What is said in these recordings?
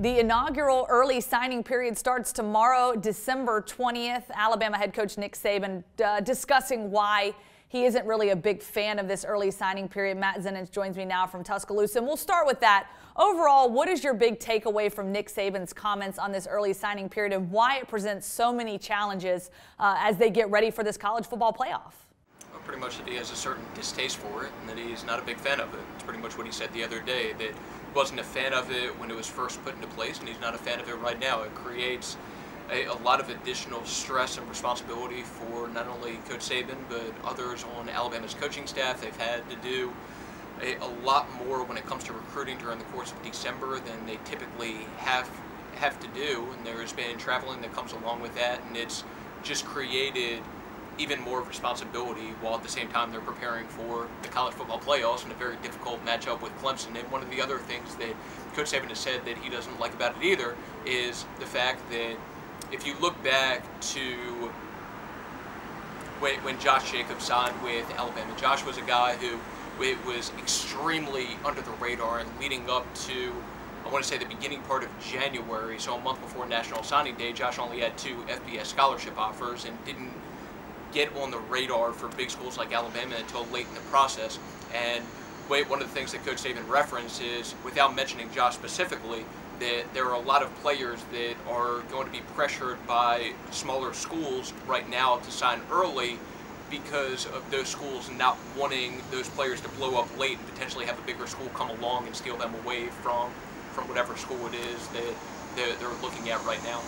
The inaugural early signing period starts tomorrow, December 20th. Alabama head coach Nick Saban uh, discussing why he isn't really a big fan of this early signing period. Matt Zenitz joins me now from Tuscaloosa, and we'll start with that. Overall, what is your big takeaway from Nick Saban's comments on this early signing period and why it presents so many challenges uh, as they get ready for this college football playoff? Pretty much that he has a certain distaste for it and that he's not a big fan of it. It's pretty much what he said the other day that he wasn't a fan of it when it was first put into place and he's not a fan of it right now. It creates a, a, lot of additional stress and responsibility for not only Coach Saban but others on Alabama's coaching staff. They've had to do a, a, lot more when it comes to recruiting during the course of December than they typically have have to do, and there's been traveling that comes along with that, and it's just created even more responsibility while at the same time they're preparing for the college football playoffs and a very difficult matchup with Clemson. And one of the other things that Coach Saban has said that he doesn't like about it either is the fact that if you look back to when, when Josh Jacobs signed with Alabama, Josh was a guy who was extremely under the radar and leading up to, I want to say the beginning part of January, so a month before National Signing Day, Josh only had two FBS scholarship offers and didn't get on the radar for big schools like Alabama until late in the process. And wait, one of the things that Coach Saban referenced is, without mentioning Josh specifically, that there are a lot of players that are going to be pressured by smaller schools right now to sign early because of those schools not wanting those players to blow up late and potentially have a bigger school come along and steal them away from from whatever school it is that they're, they're looking at right now.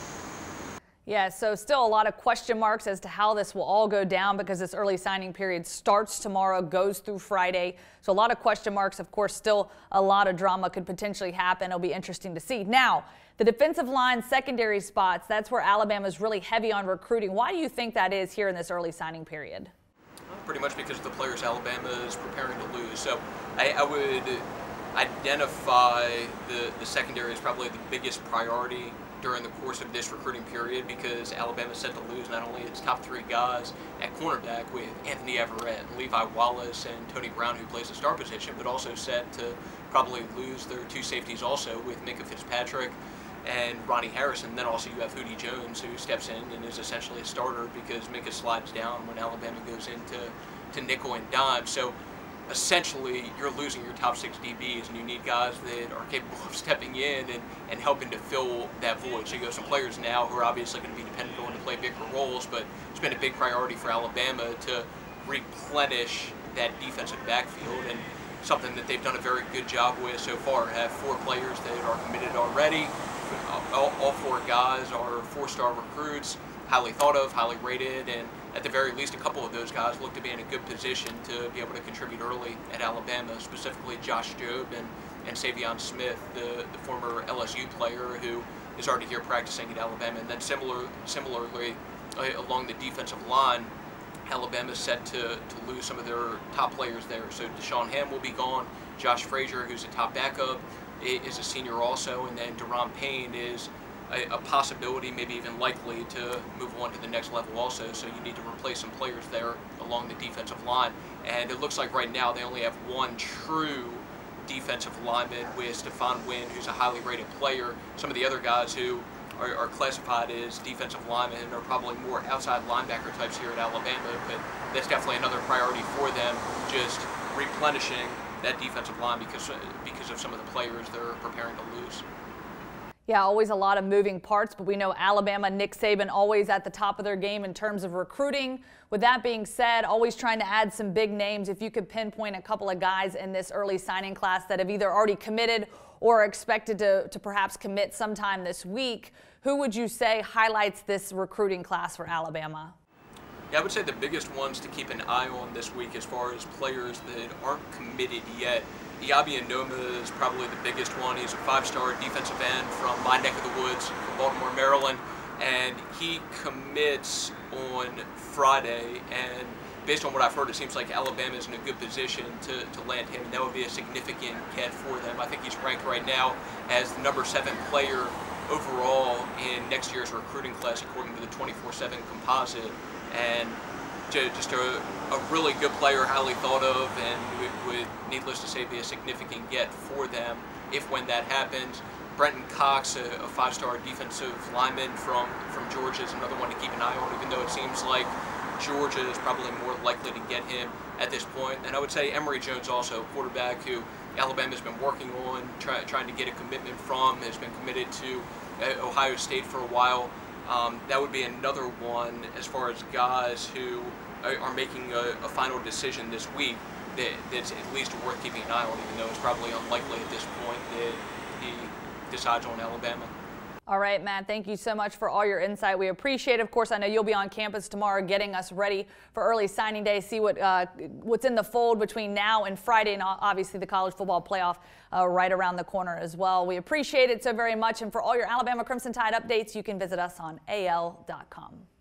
Yeah, so still a lot of question marks as to how this will all go down because this early signing period starts tomorrow, goes through Friday. So a lot of question marks. Of course, still a lot of drama could potentially happen. It'll be interesting to see. Now, the defensive line secondary spots, that's where Alabama's really heavy on recruiting. Why do you think that is here in this early signing period? Pretty much because the players Alabama is preparing to lose. So I, I would identify the, the secondary as probably the biggest priority during the course of this recruiting period because Alabama set to lose not only its top three guys at cornerback with Anthony Averett, Levi Wallace, and Tony Brown, who plays the star position, but also set to probably lose their two safeties also with Minkah Fitzpatrick and Ronnie Harrison. Then also you have Hootie Jones, who steps in and is essentially a starter because Minkah slides down when Alabama goes into to nickel and dime. So essentially you're losing your top six DBs and you need guys that are capable of stepping in and, and helping to fill that void. So you have some players now who are obviously going to be dependent on to play bigger roles, but it's been a big priority for Alabama to replenish that defensive backfield and something that they've done a very good job with so far. Have four players that are committed already. All, all four guys are four-star recruits, highly thought of, highly rated, and at the very least, a couple of those guys look to be in a good position to be able to contribute early at Alabama, specifically Josh Jobe and, and Saivion Smith, the, the former LSU player who is already here practicing at Alabama. And then similar, similarly, uh, along the defensive line, Alabama is set to, to lose some of their top players there. So Da'Shawn Hand will be gone. Josh Frazier, who's a top backup, is a senior also. And then Da'Ron Payne is a, a, possibility, maybe even likely, to move on to the next level also. So you need to replace some players there along the defensive line. And it looks like right now they only have one true defensive lineman with Stephon Wynn, who's a highly rated player. Some of the other guys who are, are, classified as defensive linemen are probably more outside linebacker types here at Alabama, but that's definitely another priority for them, just replenishing that defensive line because, because of some of the players they're preparing to lose. Yeah, always a lot of moving parts, but we know Alabama, Nick Saban, always at the top of their game in terms of recruiting. With that being said, always trying to add some big names. If you could pinpoint a couple of guys in this early signing class that have either already committed or are expected to, to perhaps commit sometime this week, who would you say highlights this recruiting class for Alabama? Yeah, I would say the biggest ones to keep an eye on this week as far as players that aren't committed yet Eyabi Anoma is probably the biggest one. He's a five-star defensive end from my neck of the woods, from Baltimore, Maryland, and he commits on Friday. And based on what I've heard, it seems like Alabama is in a good position to, to land him. That would be a significant get for them. I think he's ranked right now as the number seven player overall in next year's recruiting class, according to the 24/7 composite. And just a, a, really good player, highly thought of, and would, would, needless to say, be a significant get for them if when that happens. Brenton Cox, a, a five-star defensive lineman from, from Georgia, is another one to keep an eye on, even though it seems like Georgia is probably more likely to get him at this point. And I would say Emory Jones also, quarterback who Alabama's been working on, try, trying to get a commitment from, has been committed to uh, Ohio State for a while. Um, that would be another one as far as guys who are making a, a final decision this week that, that's at least worth keeping an eye on, even though it's probably unlikely at this point that he decides on Alabama. All right, Matt, thank you so much for all your insight. We appreciate it. Of course, I know you'll be on campus tomorrow getting us ready for early signing day, see what uh, what's in the fold between now and Friday, and obviously the college football playoff uh, right around the corner as well. We appreciate it so very much. And for all your Alabama Crimson Tide updates, you can visit us on AL.com.